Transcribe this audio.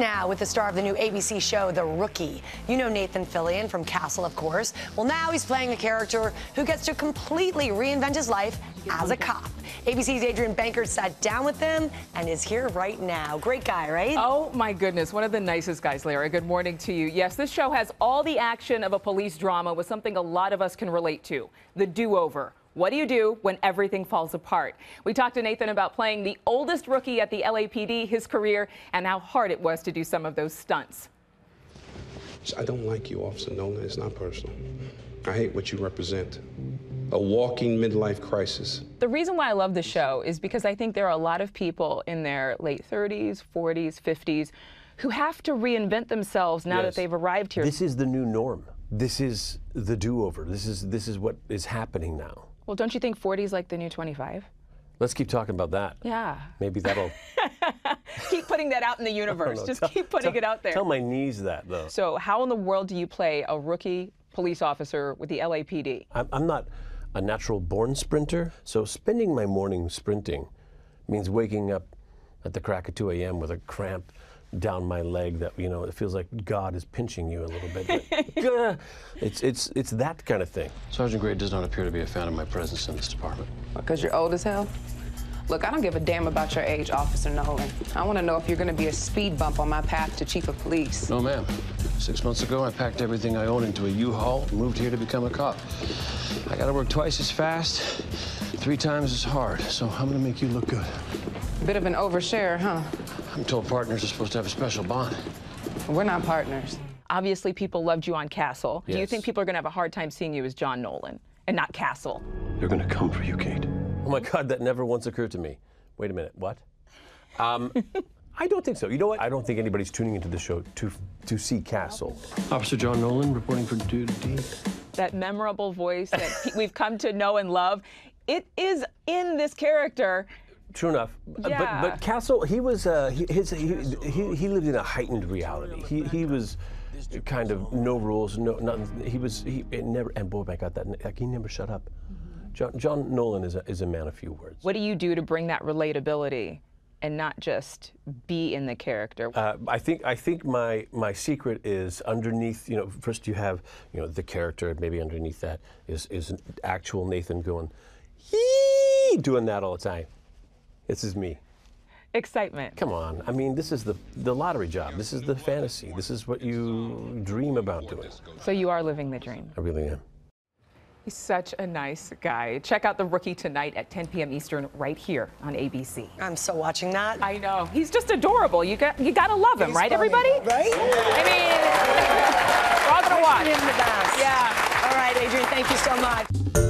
Now, with the star of the new ABC show, The Rookie. You know Nathan Fillion from Castle, of course. Well, now he's playing a character who gets to completely reinvent his life as a cop. ABC's Adrienne Bankert sat down with him and is here right now. Great guy, right? Oh, my goodness. One of the nicest guys, Lara. Good morning to you. Yes, this show has all the action of a police drama with something a lot of us can relate to the do over. What do you do when everything falls apart? We talked to Nathan about playing the oldest rookie at the LAPD, his career, and how hard it was to do some of those stunts. I don't like you, Officer Nolan. It's not personal. I hate what you represent. A walking midlife crisis. The reason why I love the show is because I think there are a lot of people in their late 30s, 40s, 50s who have to reinvent themselves now Yes. that they've arrived here. This is the new norm. This is the do-over. This is this is what is happening now. Well, don't you think 40 is like the new 25? Let's keep talking about that. Yeah. Maybe that'll keep putting that out in the universe. Just Tell- keep putting tell- it out there. Tell my knees that though. So, how in the world do you play a rookie police officer with the LAPD? I'm, I'm not a natural born sprinter, so spending my morning sprinting means waking up at the crack of 2 a.m. with a cramp down my leg that you know it feels like God is pinching you a little bit. But, Gah! it's it's it's that kind of thing. Sergeant Grey does not appear to be a fan of my presence in this department. Because you're old as hell? Look, I don't give a damn about your age, Officer Nolan. I want to know if you're going to be a speed bump on my path to Chief of Police. No, ma'am. Six months ago, I packed everything I own into a U-Haul and moved here to become a cop. I gotta work twice as fast, three times as hard, so I'm gonna make you look good. Bit of an overshare, huh? I'm told partners are supposed to have a special bond. We're not partners. Obviously, people loved you on Castle. Do you think people are going to have a hard time seeing you as John Nolan and not Castle? They're gonna come for you, Kate. Oh my God, that never once occurred to me. Wait a minute, what? Um, I don't think so. You know what? I don't think anybody's tuning into the show to to see Castle. Officer John Nolan reporting for duty. That memorable voice that we've come to know and love, it is in this character. True enough. Uh, Yeah. But but Castle, he was uh, he, his he, he he lived in a heightened reality. He he was kind of no rules, no nothing. He was he it never and boy, my God, that like he never shut up. John, John Nolan is a, is a man of few words. What do you do to bring that relatability and not just be in the character? Uh, I think I think my my secret is underneath. You know, first you have you know the character. Maybe underneath that is is an actual Nathan going, doing that all the time. This is me. Excitement. Come on. I mean, this is the the lottery job. This is the fantasy. This is what you dream about doing. So you are living the dream. I really am. He's such a nice guy. Check out The Rookie tonight at 10 p.m. Eastern right here on ABC. I'm so watching that. I know. He's just adorable. You got you got to love him, He's right funny, everybody? Right? I mean, we're all going to watch. Him the best. Yeah. All right, Adrienne, thank you so much.